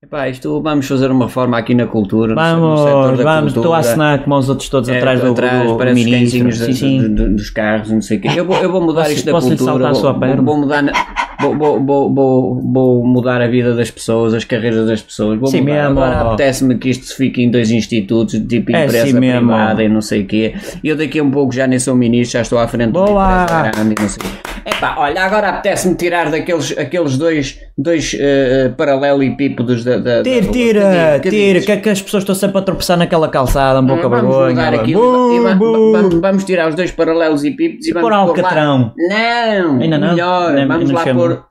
Epá, isto vamos fazer uma reforma aqui na cultura. no setor Vamos, da vamos, estou a cultura. assinar como os outros todos É, atrás do, atrás, do os ministro. Sim, sim. de- de- dos carros, não sei o quê. Eu vou, eu vou mudar Posso- isto da posso lhe cultura. saltar a vou, sua vou- perna? vou mudar, na- vou, vou, vou, vou, mudar a vida das pessoas, as carreiras das pessoas. Vou Sim mudar. mesmo, Agora apetece-me que isto fique em dois institutos, tipo É empresa assim mesmo, privada ó. e não sei o quê. Eu daqui a um pouco já nem sou ministro, já estou à frente de uma Boa! empresa grande e não sei o quê. Epá, olha, agora apetece-me tirar daqueles aqueles dois, dois eh, paralelepípedos da, da, da Tira, rua. tira, Que tira, que é que as pessoas estão sempre a tropeçar naquela calçada, um pouco a vamos vergonha. mudar aquilo Bu, e va- bu. vamos, vamos tirar os dois paralelos e pípedos e vamos Pôr pôr lá- alcatrão. Não, Ainda não? melhor, vamos nem lá chama. pôr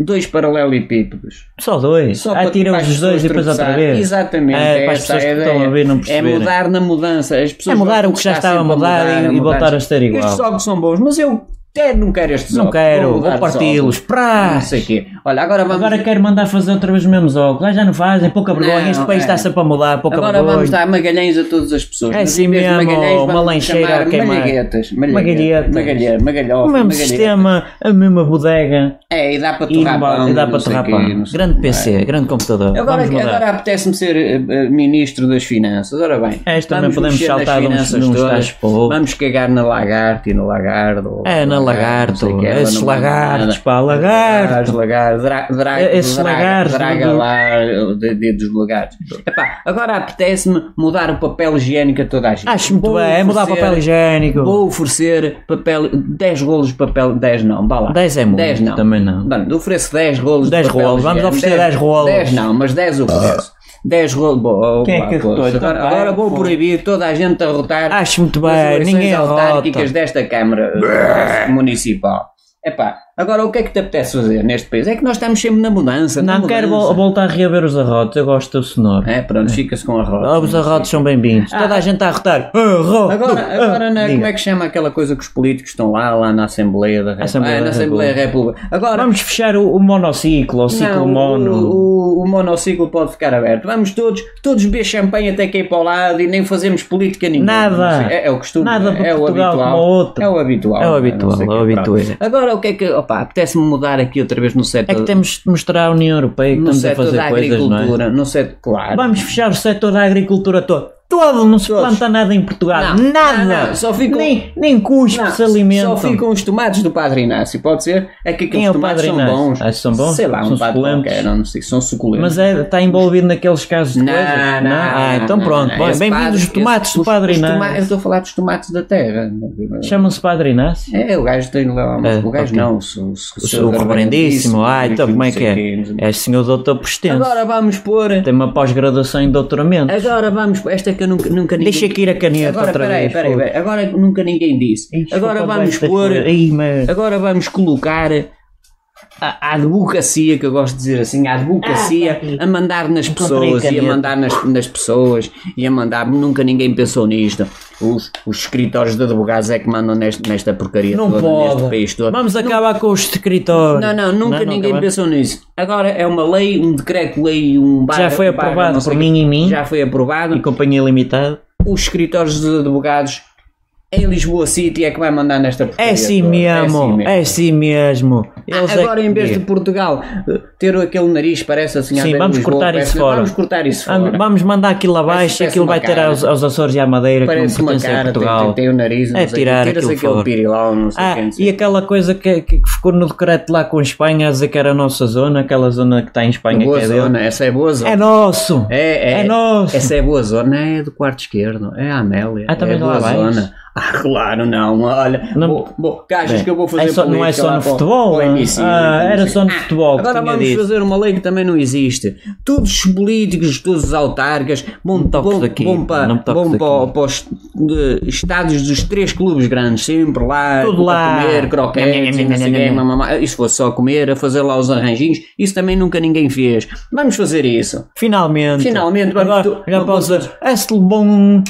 dois paralelepípedos. Só dois. Só ah, para as os dois e depois outra vez. Exatamente, É, para as essa pessoas é a que estão a ideia. ver não É perceberem. mudar na mudança. As pessoas É mudar o que já estar estava a mudar e- a e voltar a ser igual. Estes jogos são bons, mas eu até não quero estes Não jogos. quero, vou os parti-los. Não sei o quê. Olha, agora vamos... Agora quero mandar fazer outra vez os mesmos óculos. Ah, já não fazem, pouca vergonha. Não, este país é. está sempre a mudar, pouca Agora vergonha. vamos dar magalhães a todas as pessoas. É assim mesmo, magalhães, uma lancheira a queimar. Magalhetas. Magalhães. Magalhães. O mesmo sistema, a mesma bodega. É, e dá para torrar pão. e dá para torrar pão. Grande PC, grande computador. Agora, mudar. agora apetece-me ser eh, Ministro das Finanças. Ora bem, É, isto também podemos saltar de uns- uns. Vamos cagar na lagarto e no lagarto. É, na lagarto. não o ela Esses lagartos, pá, lagarto. Lagarto, dra, dra, Esses draga, lagartos Draga do- lá o de- dos lagartos. Epá, agora apetece-me mudar o papel higiênico a toda a gente. Acho muito bem, é mudar oferecer- papel higiênico. Vou oferecer papel, 10 rolos de papel, 10 não, vá lá. 10 é muito, 10 não. também não. Não, ofereço 10 rolos 10 de papel rolos, vamos higiênico. oferecer 10 rolos. 10 não, mas 10 ofereço. 10 rolos, boa, Quem é que? Agora, Então, agora vai, vou proibir toda a gente a rotar Acho muito bem, ninguém autárquicas arrota. desta Câmara eh, Municipal. Epá, agora o que é que te apetece fazer neste país? É que nós estamos sempre na mudança. na Não quero mudança. vol- voltar a reaver os arrotos, eu gosto do sonoro. É, pronto, fica-se com a roda. Ah, Os arrotos são bem-vindos. Toda a gente está a. Arroto, Agora, ah, agora na- diga. como é que chama aquela coisa que os políticos estão lá, lá na Assembleia da República? Assembleia Ah, na Assembleia da República. Agora, Vamos fechar o, o monociclo, o ciclo não, mono. O, o, o monociclo pode ficar aberto. Vamos todos, todos beber champanhe até cair para o lado e nem fazemos política nenhuma. Nada. É, é o costume. Nada é, para é o habitual. como o. É o habitual. É o habitual, é o habitual. Agora o que é que. Opa, apetece-me mudar aqui outra vez no É setor. que temos de mostrar à União Europeia que no estamos a fazer da coisas, não é? No setor, claro. Vamos fechar o setor da agricultura todo. Todo, não se Todos. planta nada em Portugal. Não, nada. não, só ficam- nem, nem cuspe se alimentam. Só ficam os tomates do Padre Inácio, pode ser? É que aqueles Quem é o tomates Padre são Inácio? bons. Ah, são bons? Sei lá, um São padre suculentos? qualquer, não sei, são suculentos. Mas é, está envolvido naqueles casos de Não, coisas? não, Ah, não, então não, pronto. Bem-vindos padre- os tomates esse- do os- Padre os toma- Eu Inácio. estou a falar dos tomates da terra. Chamam-se Padre Inácio? É, o gajo tem lá. É, o gajo não, o, o, reverendíssimo. Ah, então como é que é? É senhor doutor Prestense. Agora vamos pôr. Tem uma pós-graduação em doutoramento. Agora vamos. pôr- Esta que nunca, nunca ninguém. Deixa aqui ir a caneta Agora, outra peraí, vez. peraí, peraí. Agora nunca ninguém disse. Agora vamos pôr. Agora vamos colocar a, a advocacia, que eu gosto de dizer assim, a advocacia Ah, a mandar nas pessoas e a mandar nas, nas pessoas e a mandar. Nunca ninguém pensou nisto. Os, os escritórios de advogados é que mandam neste, nesta porcaria Não toda, neste pode. país todo. Vamos acabar com os escritórios. Não, não, nunca Não, não ninguém acabamos. pensou nisso. Agora é uma lei, um decreto-lei, um barra, Já foi aprovado por mim e mim. Já foi aprovado. E Companhia Limitada. Os escritórios de advogados em Lisboa City é que vai mandar nesta porcaria É assim toda. mesmo. É assim mesmo. Eles é Agora, que- em vez de Portugal eh, ter aquele nariz, parece assim Sim, vamos Lisboa, cortar parece- isso fora. Vamos cortar isso fora. Vamos mandar aquilo abaixo Parece aquilo vai ter cara. aos, aos Açores e à Madeira que Parece não uma pertence a cara, tem, Portugal. tem, tem o nariz, não É sei, tirar aquilo aquele pirilão, não sei Ah, quem e aquela coisa que, que ficou no decreto lá com a Espanha a dizer que era a nossa zona, aquela zona que está em Espanha Boa que é dele. zona, essa é boa zona. É nosso! É, é, É nosso. Essa é boa zona, é do quarto esquerdo, é a Amélia. Ah, também é boa zona. Ah, claro, não. Olha, Não- que achas Bem, que eu vou fazer é só- não é só no para futebol, para ah? hemiciclo, Ah, era só no futebol que Agora vamos dito. fazer uma lei que também não existe. Todos os políticos, todos os autarcas vão, daqui, vão para, não vão para, para os de- estádios dos três clubes grandes, sempre lá, Tudo para lá. comer croquetes, e. Isso fosse só comer, a fazer lá os arranjinhos, isso também nunca ninguém fez. Vamos fazer isso. Finalmente! Finalmente, vamos Agora, tu- já posso dizer, é bom,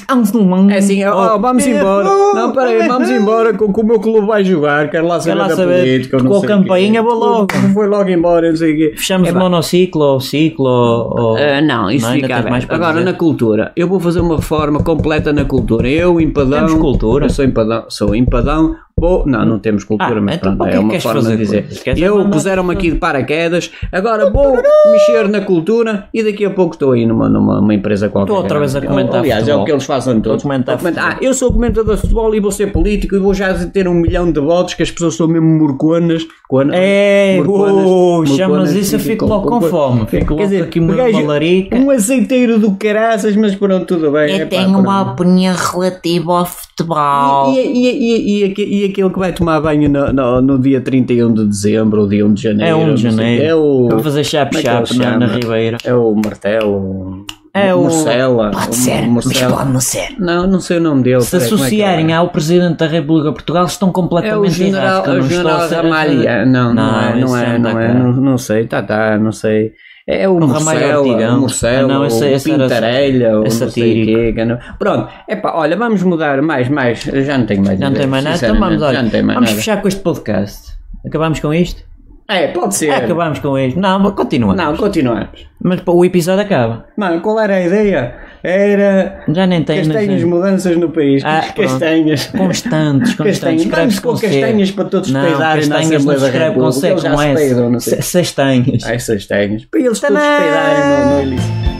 É assim, vamos embora. Não, peraí, vamos embora com, com o meu clube vai jogar. Quero lá saber lá da saber. política. Tocou não a campainha, vou logo. Foi logo embora, não sei o quê. Fechamos Epá, monociclo ou ciclo ou... ah, não, isso Não, fica mais Agora, dizer? na cultura, eu vou fazer uma reforma completa na cultura. Eu, empadão. Temos cultura? Eu sou empadão, sou empadão. Vou... Não, não temos cultura, Ah, mas então pronto, é é que uma forma de dizer. Eu puseram-me aqui de paraquedas, agora vou mexer na cultura e daqui a pouco estou aí numa, numa uma empresa qualquer. Estou outra vez a comentar Aliás, é futebol. o que eles fazem todos. Estou a comentar. Ah, eu sou comentador de futebol e vou ser político e vou já ter um milhão de votos que as pessoas são mesmo morconas. Coana- É, morconas, morconas, chamas isso, eu fico logo com fome. Fico Quer dizer, aqui uma gajo- malarica. Um azeiteiro do caraças, mas pronto, tudo bem. Eu epá, tenho pronto. uma opinião relativa ao futebol. E, e, e, e, e aquele que vai tomar banho no, no, no dia 31 de dezembro ou dia 1 de janeiro? É 1 de janeiro. É o. Vou fazer como é chap-chap na, na? Ribeira. É o Martelo. É o- Marcela. Pode ser, mas Marcelo. pode não ser. Não, não sei o nome dele. Se é associarem é? ao Presidente da República de Portugal, estão É o completamente general, errados. que eu o não general Ramalho. Não, não, é, não é, é, não sei, tá, tá, não sei. É o Ramalho Ortigão. o Marcelo, Ah, não, esse- o era- Pintarelha, o é não sei quê. que não- Pronto, epá, olha, vamos mudar mais, mais, já não tenho mais Já não tem mais nada. Então vamos, olha, já não tem mais vamos nada. fechar com este podcast. Acabamos com isto? É, pode ser. Acabamos com isto. Não, mas continua. Não, continuamos. Mas pá, o episódio acaba. Mano, qual era a ideia? Era Já nem tem. castanhas, sei. mudanças no país. Ah, pronto. castanhas. Constantes, constantes. Castanhas. Vamos com castanhas para todos não, peidarem na castanhas Assembleia da com. C S. peidam, não sei. Se- Castanhas. Ai, essas castanhas. Para eles todos peidarem no.